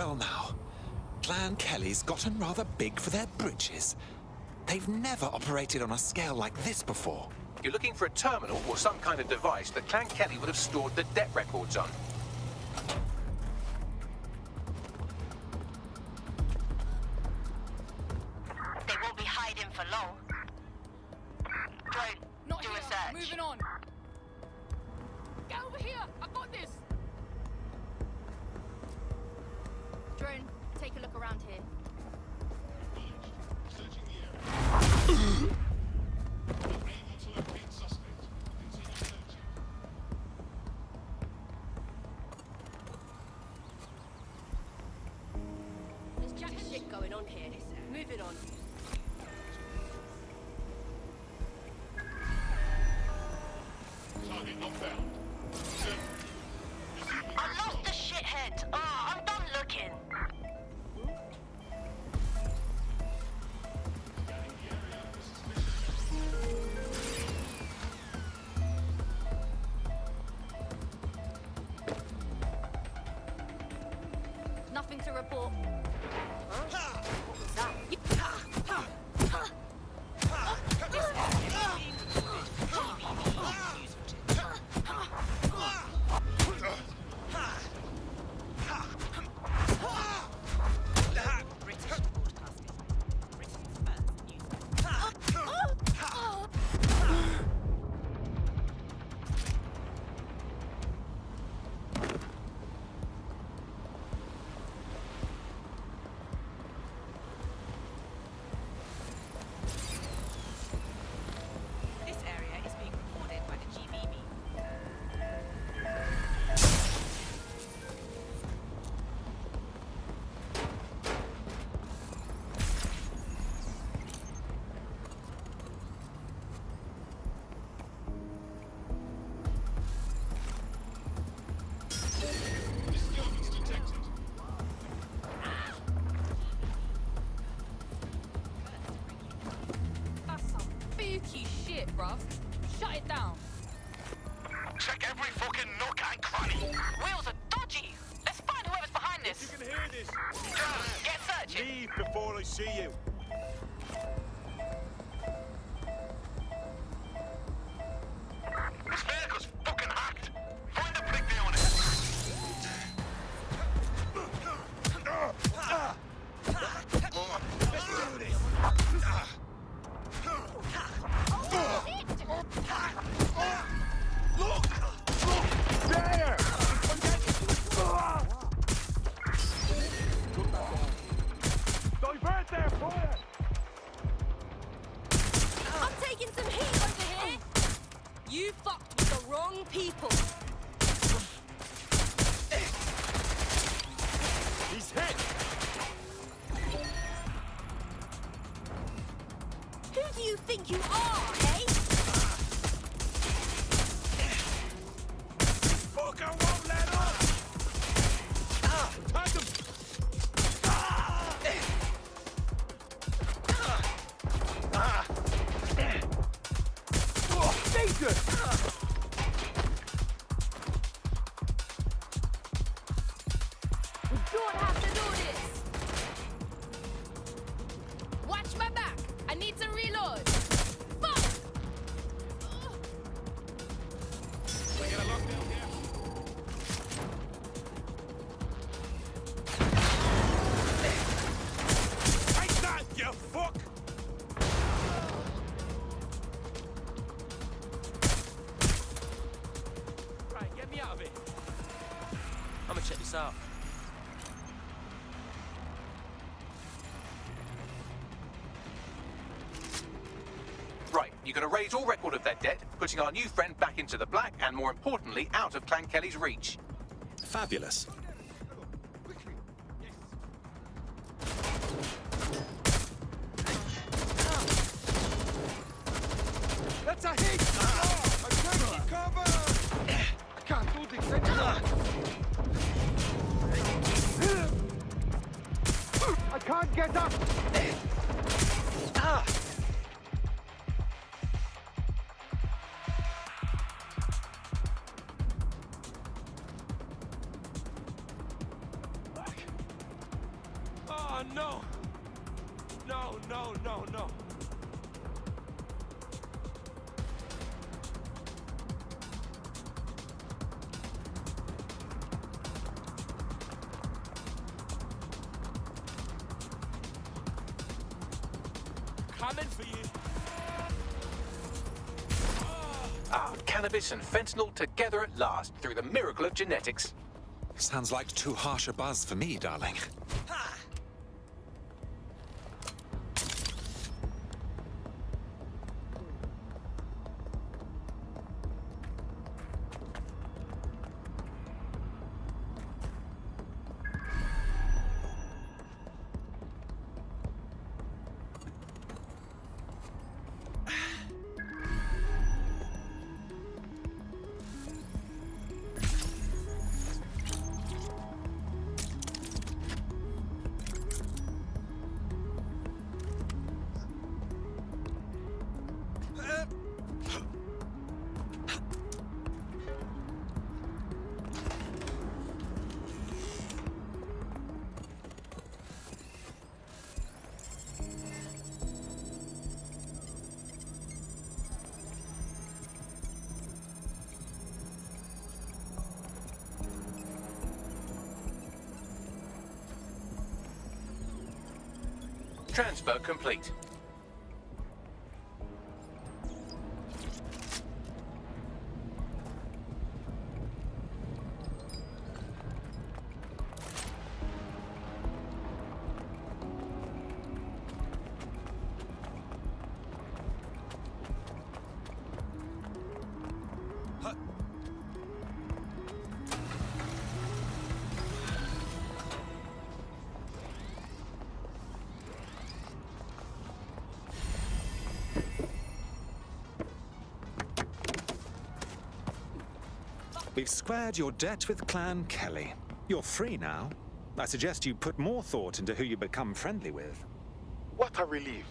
Well now, Clan Kelley's gotten rather big for their britches. They've never operated on a scale like this before. You're looking for a terminal or some kind of device that Clan Kelley would have stored the debt records on. Nothing to report. Huh? What was that? Right, you're going to raise all record of that debt, putting our new friend back into the black and, more importantly, out of Clan Kelley's reach. Fabulous. And fentanyl together at last through the miracle of genetics. Sounds like too harsh a buzz for me, darling. Transfer complete. We've squared your debt with Clan Kelley. You're free now. I suggest you put more thought into who you become friendly with. What a relief.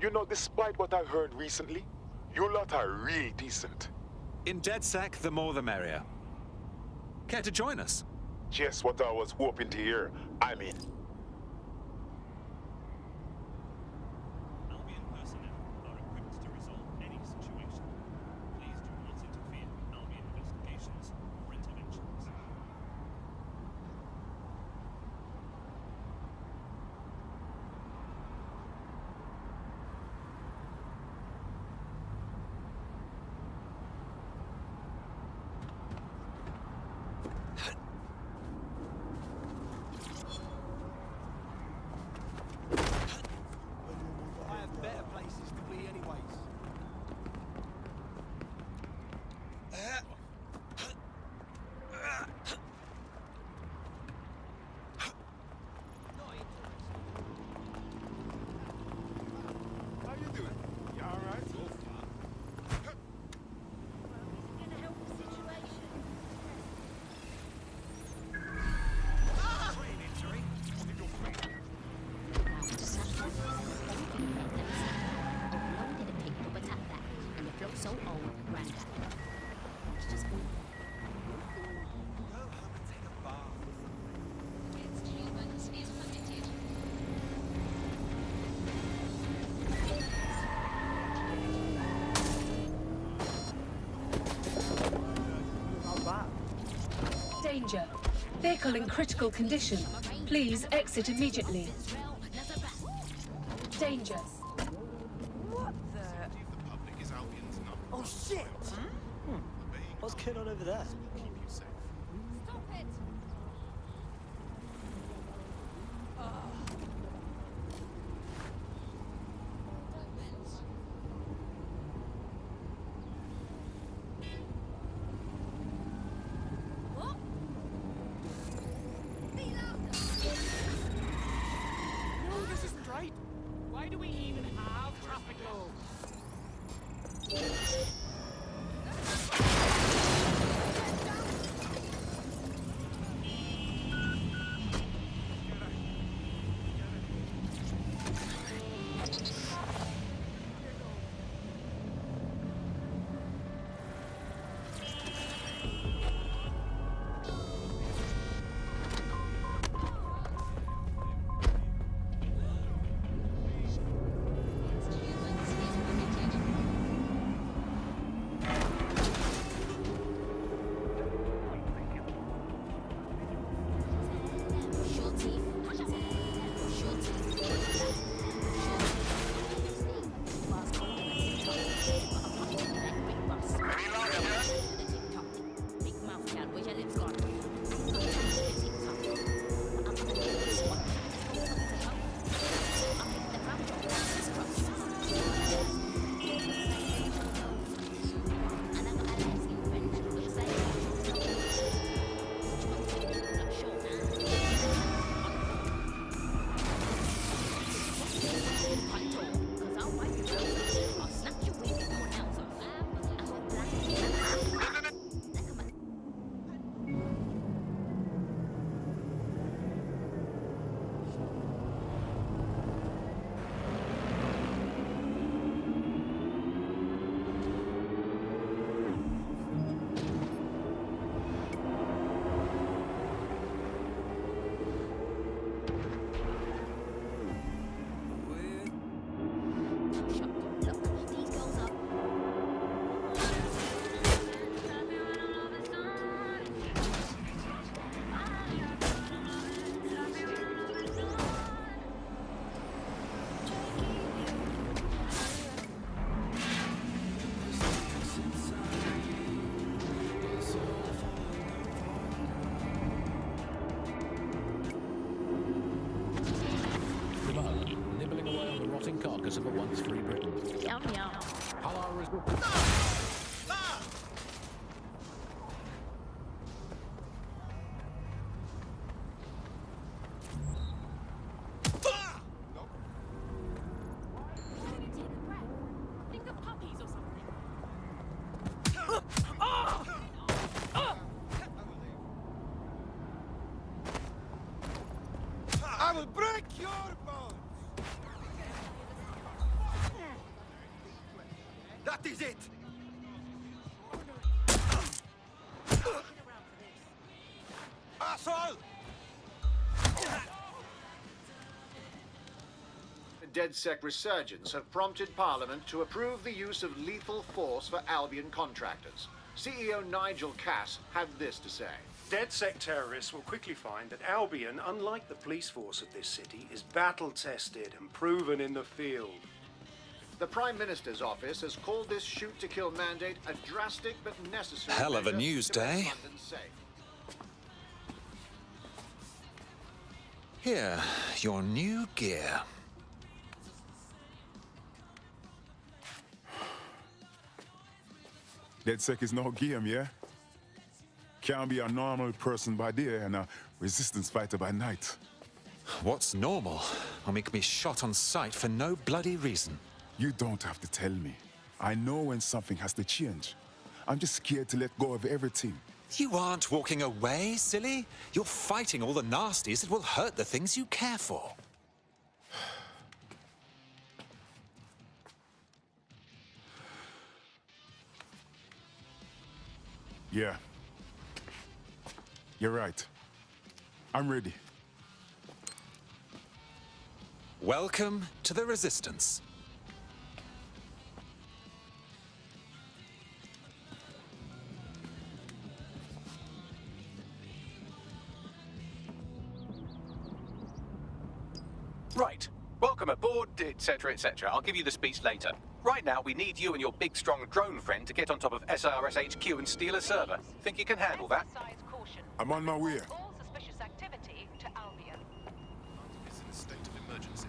You know, despite what I heard recently, you lot are real decent. In DedSec, the more the merrier. Care to join us? Just what I was hoping to hear. I mean, Vehicle in critical condition. Please exit immediately. DedSec resurgence have prompted Parliament to approve the use of lethal force for Albion contractors. CEO Nigel Cass had this to say. DedSec terrorists will quickly find that Albion, unlike the police force of this city, is battle tested and proven in the field. The Prime Minister's office has called this shoot to kill mandate a drastic but necessary Hell of a news day. Here, your new gear. DedSec is no game, yeah? Can't be a normal person by day and a resistance fighter by night. What's normal when make me shot on sight for no bloody reason? You don't have to tell me. I know when something has to change. I'm just scared to let go of everything. You aren't walking away, silly. You're fighting all the nasties that will hurt the things you care for. Yeah. You're right. I'm ready. Welcome to the Resistance. Right. Welcome aboard, etc., etc. I'll give you the speech later. Right now, we need you and your big, strong drone friend to get on top of SIRS HQ and steal a server. Think you can handle that? I'm on my way. Suspicious activity to Albion. is in a state of emergency.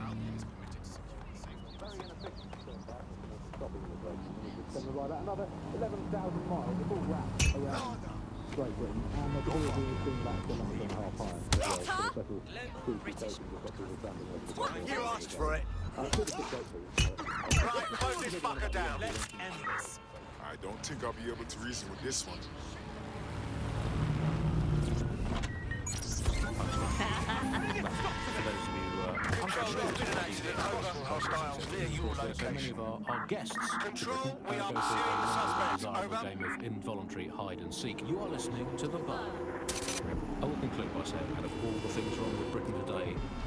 Albion is permitted to secure the safety of its stopping the brakes. And we could send them right out another 11,000 miles, a full wrap around Great Britain. And the two of you have been back to London half high. as well. So special crucial cases, especially with landing over the top. You asked for it. Uh, should have picked up these, uh, Right, close this. I don't think I'll be able to reason with this one. So many of our, our guests. Control, we are go through pursuing the a suspects. Over. game of involuntary hide and seek. You are listening to the bar. I will conclude by saying, out of all the things wrong with Britain today, I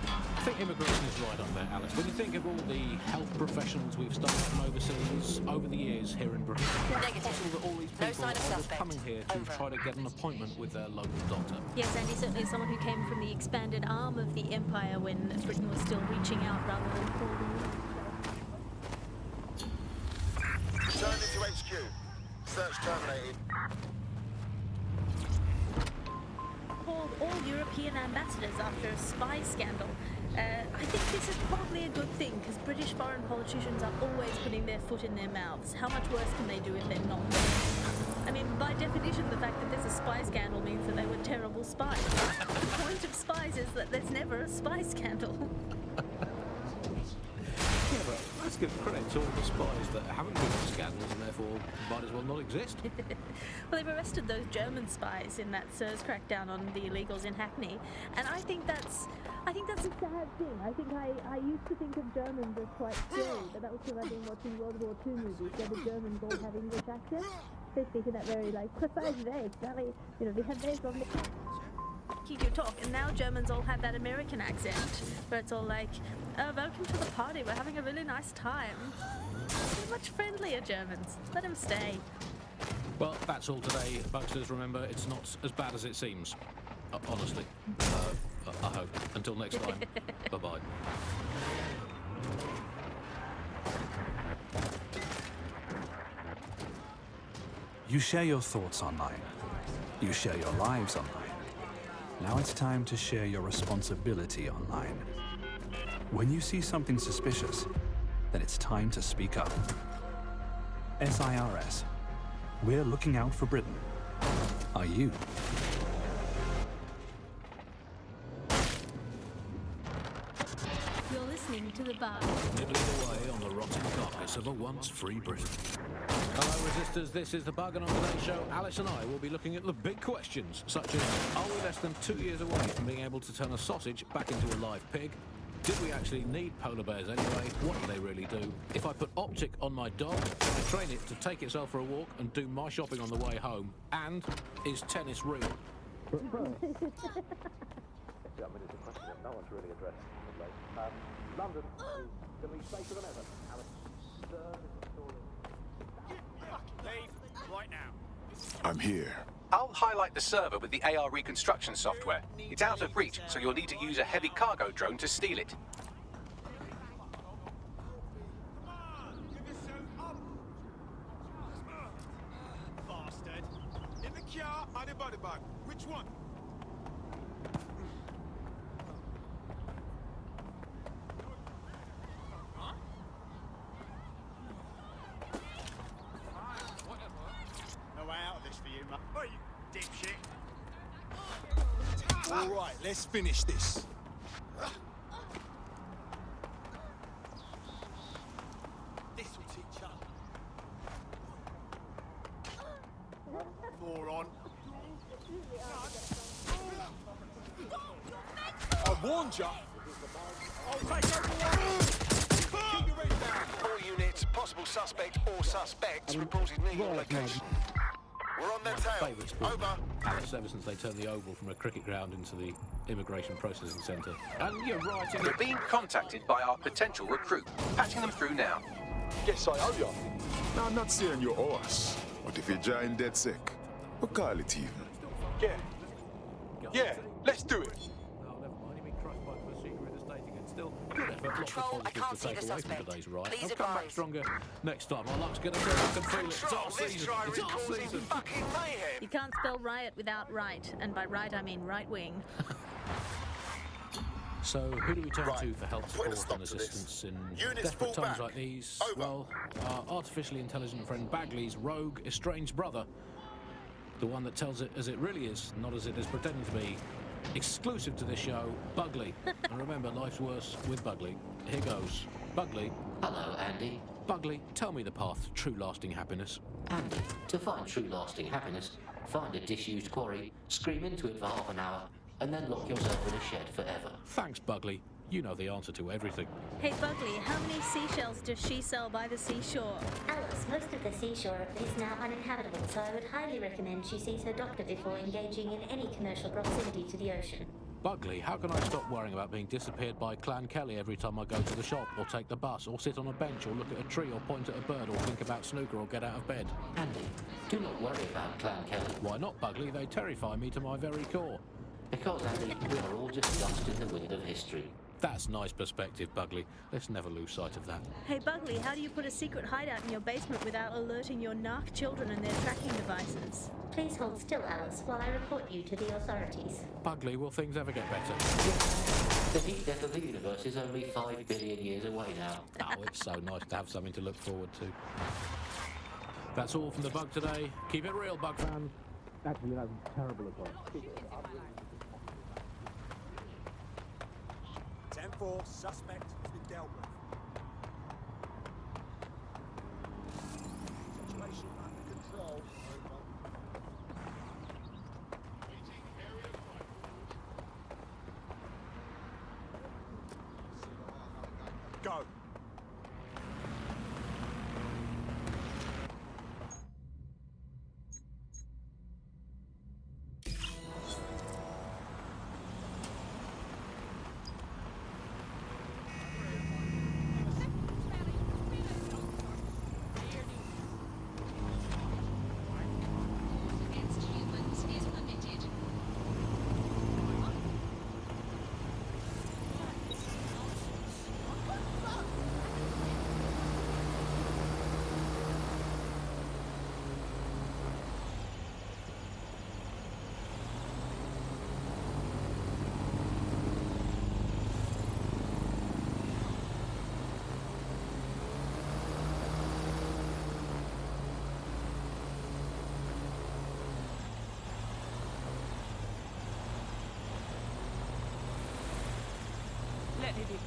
think immigration is right up there, Alex. When you think of all the health professionals we've started from overseas over the years here in Britain, it's possible that all these No people sign of are suspect. coming here to Over. try to get an appointment with their local doctor. Yes, Andy, certainly someone who came from the expanded arm of the empire when Britain was still reaching out rather than holding in. Turn into HQ. Search terminated. Called all European ambassadors after a spy scandal. Uh, I think this is probably a good thing because British foreign politicians are always putting their foot in their mouths. How much worse can they do if they're not? I mean, by definition, the fact that there's a spy scandal means that they were terrible spies. the point of spies is that there's never a spy scandal. Let's give credit to all the spies that haven't been in scandals and therefore might as well not exist. Well, they've arrested those German spies in that SIRS crackdown on the illegals in Hackney, and I think that's, I think that's a sad thing. I think I, I used to think of Germans as quite scary, but that was because I've been watching World War II movies where the Germans all have English accents. They speak in that very like precise way, very, you know, they have very lovely. Keep your talk, and now Germans all have that American accent, where it's all like, oh, welcome to the party, we're having a really nice time. They're much friendlier Germans. Let them stay. Well, that's all today, Buxters. Remember, it's not as bad as it seems. Uh, honestly. Uh, I hope. Until next time. bye bye. You share your thoughts online. You share your lives online. Now it's time to share your responsibility online. When you see something suspicious, then it's time to speak up. SIRS. We're looking out for Britain. Are you? You're to the bar. Nibbling away on the rotten carcass of a once free Britain. Hello, resistors. This is the Bug, and on today's show, Alice and I will be looking at the big questions, such as: Are we less than two years away from being able to turn a sausage back into a live pig? Did we actually need polar bears anyway? What do they really do? If I put Optic on my dog, I train it to take itself for a walk and do my shopping on the way home. And is tennis real? I mean, it's a question that no one's really addressed. Um, London is going to be safer than ever. Alice, Stern is installing. Leave right now. I'm here. I'll highlight the server with the AR reconstruction software. It's out of reach, so you'll need to use a heavy cargo drone to steal it. Bastard. In the car or the body bag? Which one? No way out of this for you, mate. Oh, you dipshit. All right, let's finish this. This will teach you. Moron. I warned you. I'll take over. Keep your head down. All units, possible suspect or suspects reported near your location. We're on their tail. Over. Alice, ever since they turned the Oval from a cricket ground into the immigration processing centre. And you're right, in You're being contacted by our potential recruit. Patching them through now. Yes, I owe you. Now, I'm not saying you're ours, but if you're giant DedSec, we'll call it even. Yeah. Yeah, let's do it. Still, good effort. Lots of I positives can't to see take the away from suspect. today's ride. Please I'll come back stronger next time. My luck's gonna go. I can feel it. It's our season. It's our season. You can't spell riot without right, and by right I mean right wing. So, who do we turn to for help, support, and to this. assistance in Units desperate times back. like these? Over. Well, our artificially intelligent friend Bagley's rogue, estranged brother, the one that tells it as it really is, not as it is pretending to be. Exclusive to this show, Bugley. and remember, life's worse with Bugley. Here goes. Bugley. Hello, Andy. Bugley, tell me the path to true lasting happiness. Andy, to find true lasting happiness, find a disused quarry, scream into it for half an hour, and then lock yourself in a shed forever. Thanks, Bugley. You know the answer to everything. Hey Bugley, how many seashells does she sell by the seashore? Alice, most of the seashore is now uninhabitable, so I would highly recommend she sees her doctor before engaging in any commercial proximity to the ocean. Bugley, how can I stop worrying about being disappeared by Clan Kelley every time I go to the shop, or take the bus, or sit on a bench, or look at a tree, or point at a bird, or think about snooker, or get out of bed? Andy, do not worry about Clan Kelley. Why not, Bugley? They terrify me to my very core. Because, Andy, we are all just dust in the wind of history. That's nice perspective, Bugley. Let's never lose sight of that. Hey Bugley, how do you put a secret hideout in your basement without alerting your narc children and their tracking devices? Please hold still, Alice, while I report you to the authorities. Bugley, will things ever get better? The heat death of the universe is only five billion years away now. Oh, it's so nice to have something to look forward to. That's all from the Bug today. Keep it real, Bug fan. Actually, that was terrible advice. 10-4, suspect has been dealt with. ดี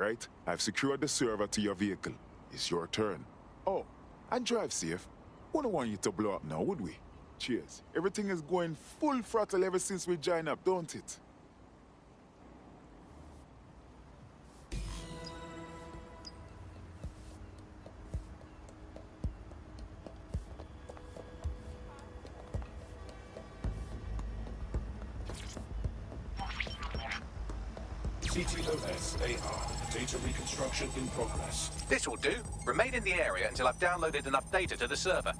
right, I've secured the server to your vehicle. It's your turn. Oh, and drive safe. Wouldn't want you to blow up now, would we? Cheers. Everything is going full throttle ever since we joined up, don't it? CTOS AR. Data reconstruction in progress. This will do. Remain in the area until I've downloaded enough data to the server.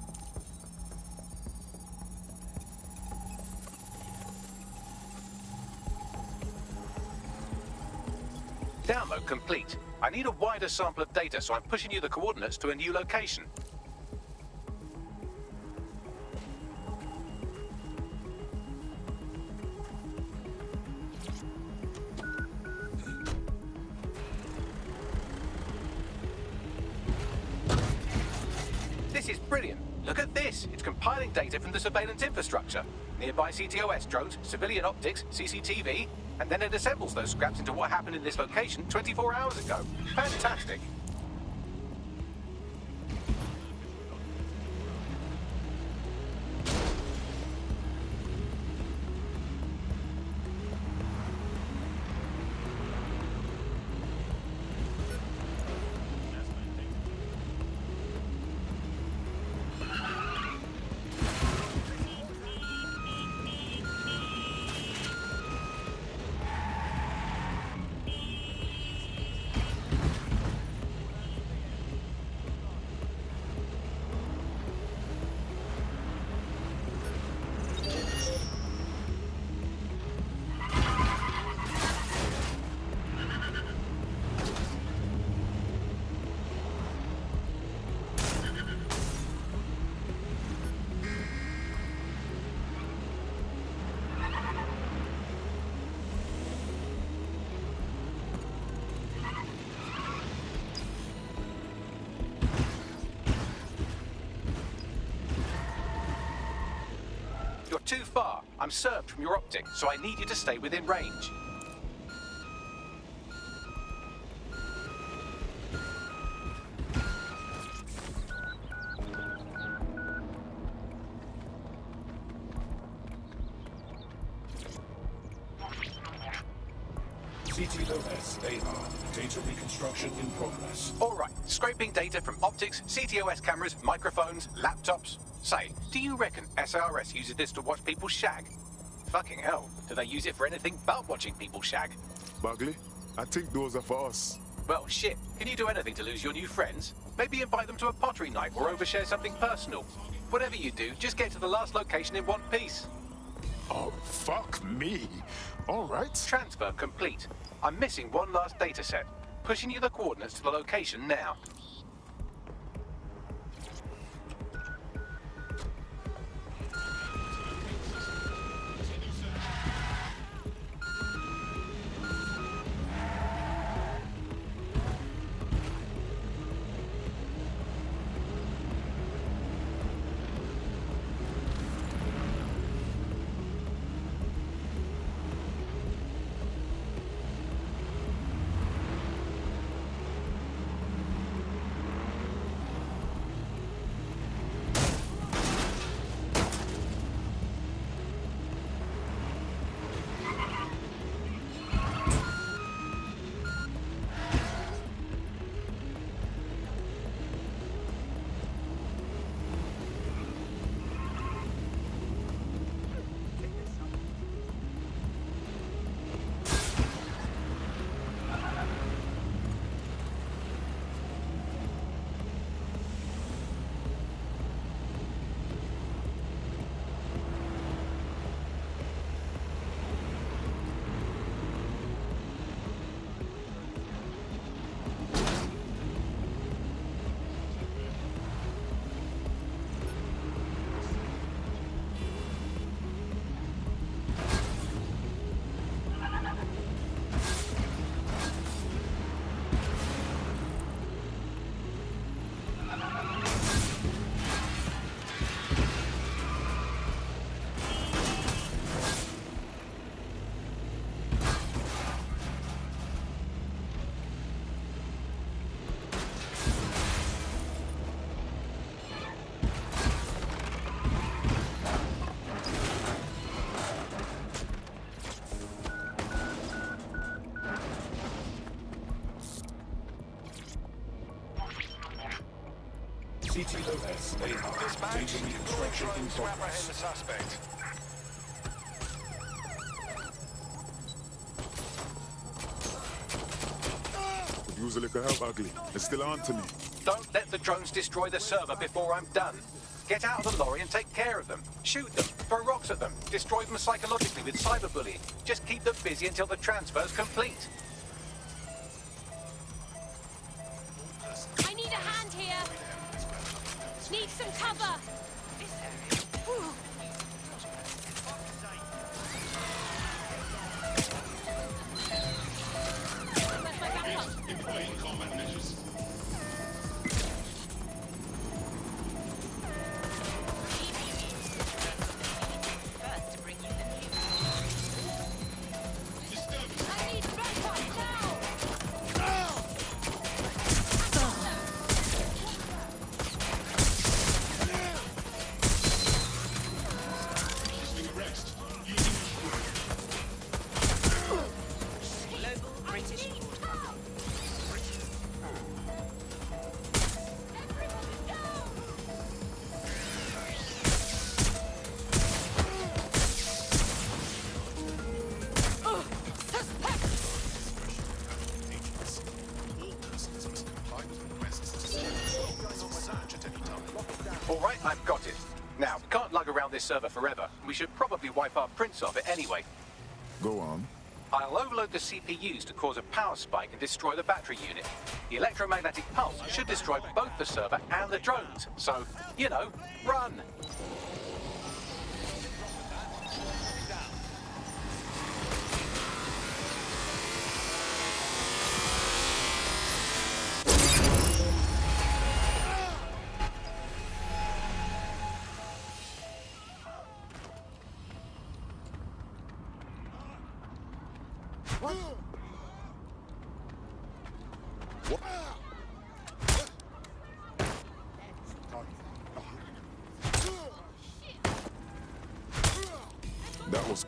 Download complete. I need a wider sample of data, so I'm pushing you the coordinates to a new location. From the surveillance infrastructure. Nearby CTOS drones, civilian optics, CCTV, and then it assembles those scraps into what happened in this location 24 hours ago. Fantastic. Too far. I'm served from your optic, so I need you to stay within range. CTOS AR. Data reconstruction in progress. All right, scraping data from optics, CTOS cameras, microphones, SIRS uses this to watch people shag? Fucking hell, do they use it for anything but watching people shag? Bagley, I think those are for us. Well, shit, can you do anything to lose your new friends? Maybe invite them to a pottery night or overshare something personal. Whatever you do, just get to the last location in one piece. Oh, fuck me. All right. Transfer complete. I'm missing one last data set. Pushing you the coordinates to the location now. CTOS AR. Data reconstruction in progress. the suspect. Use a little help, Ugly. It's still on to me. Don't let the drones destroy the server before I'm done. Get out of the lorry and take care of them. Shoot them, throw rocks at them, destroy them psychologically with cyberbullying. Just keep them busy until the transfer's complete. Server forever. We should probably wipe our prints off it anyway. Go on. I'll overload the CPUs to cause a power spike and destroy the battery unit. The electromagnetic pulse should destroy both the server and the drones. So, you know,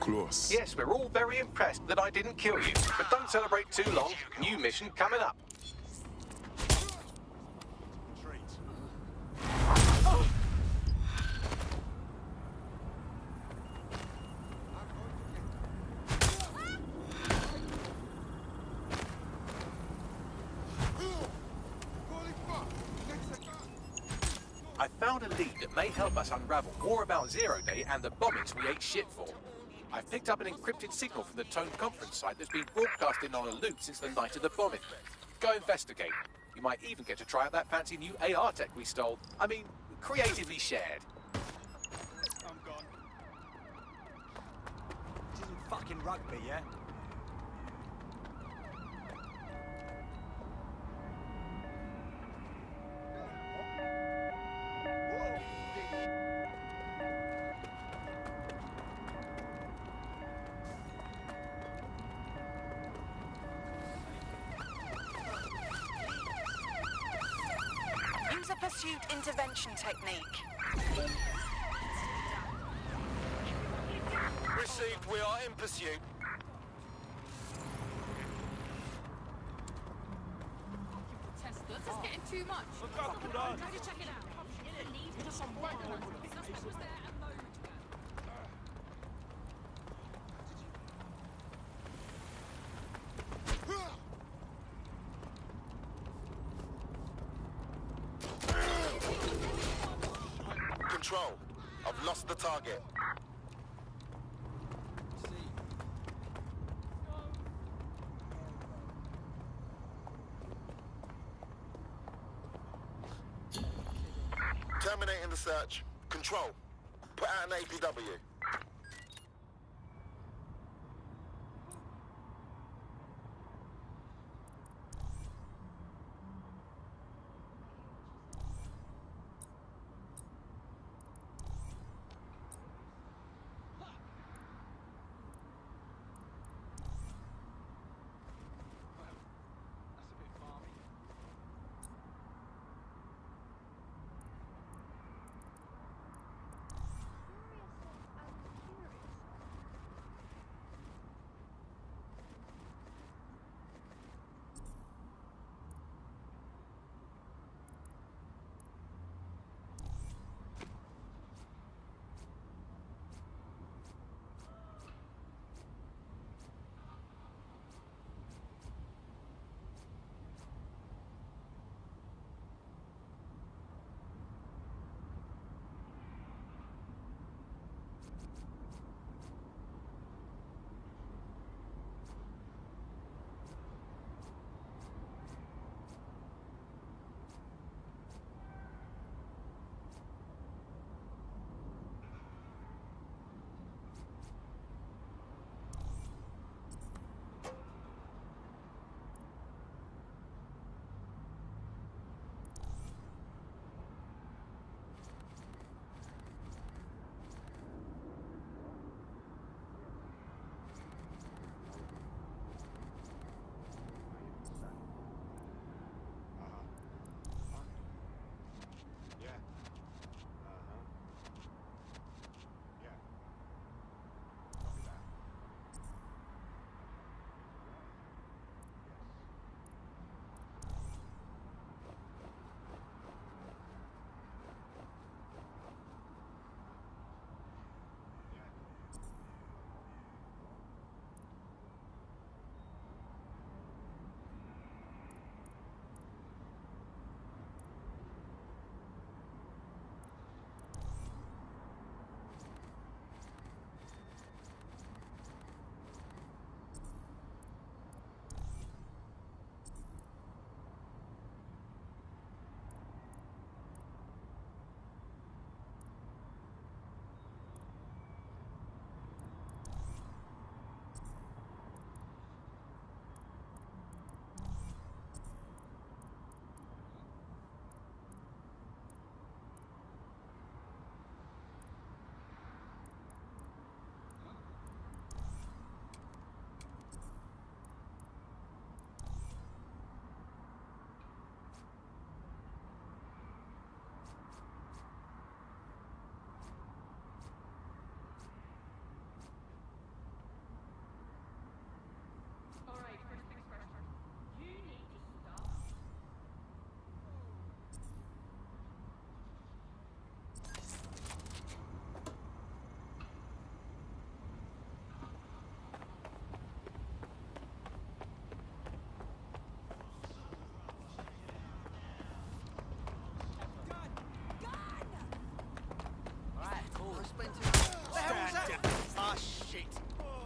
close. Yes, we're all very impressed that I didn't kill you. But don't celebrate too long. New mission coming up. I found a lead that may help us unravel more about Zero Day and the bombings we ate shit for. I've picked up an encrypted signal from the Tone conference site that's been broadcasting on a loop since the night of the bombing. Go investigate. You might even get to try out that fancy new AR tech we stole. I mean, creatively shared. I'm gone. This isn't fucking rugby, yeah? Technique. Received, we are in pursuit. Tesla, this is getting too much. hold on. Try to check it out. Suspect was there a moment ago. Control. I've lost the target. Terminating the search. Control. Put out an APW.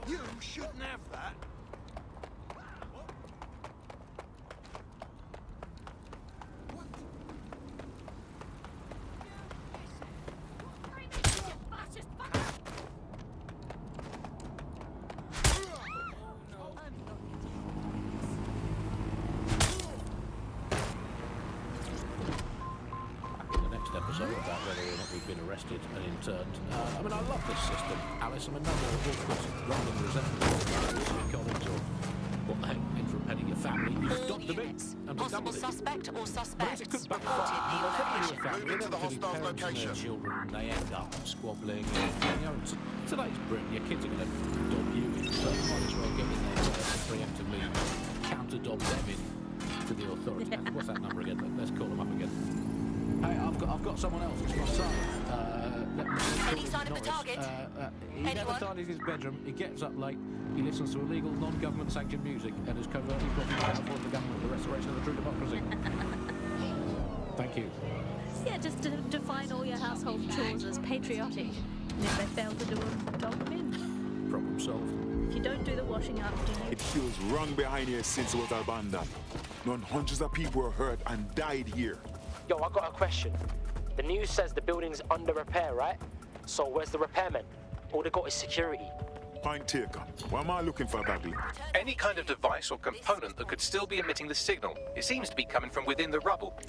You shouldn't have arrested. Uh, I mean, I love this system, Alice. I mean, no more awkward London resentment of Collins or what the heck, in for a penny, your family. You stop the bit and be done Possible suspect or But it suspects could reported backfire. near I think location. your family, Move into the inevitably hostile their location. children, they end up squabbling. And, you know, today's Britain, your kids are going to dob you in, so you might as well get in there to preemptively counter-dob them in to the authorities. What's that number again? Let's call them up again. Hey, I've got, I've got someone else. It's my son. Any sign of the target? Uh, uh, he never Anyone? tidies his bedroom. He gets up late. He listens to illegal, non-government sanctioned music and is covertly blocking the for the government for the restoration of the true democracy. Thank you. Yeah, just to define all your household chores as patriotic. And if they fail to do them, dob them in. Problem solved. If you don't do the washing up, do you? It feels wrong behind here since it was abandoned. Known hundreds of people were hurt and died here. Yo, I got a question. The news says the building's under repair, right? So where's the repairman? All they got is security. Point taken. Why am I looking for Bagley? Any kind of device or component that could still be emitting the signal. It seems to be coming from within the rubble.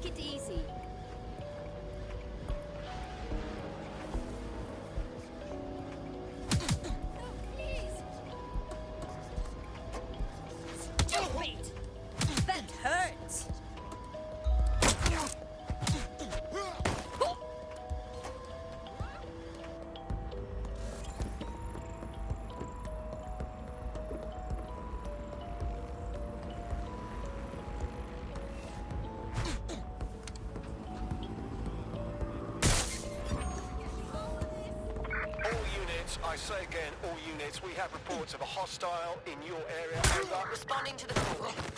Take it easy. Units, I say again, all units, we have reports of a hostile in your area. Over. Responding to the call.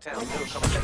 to sort no accommodation.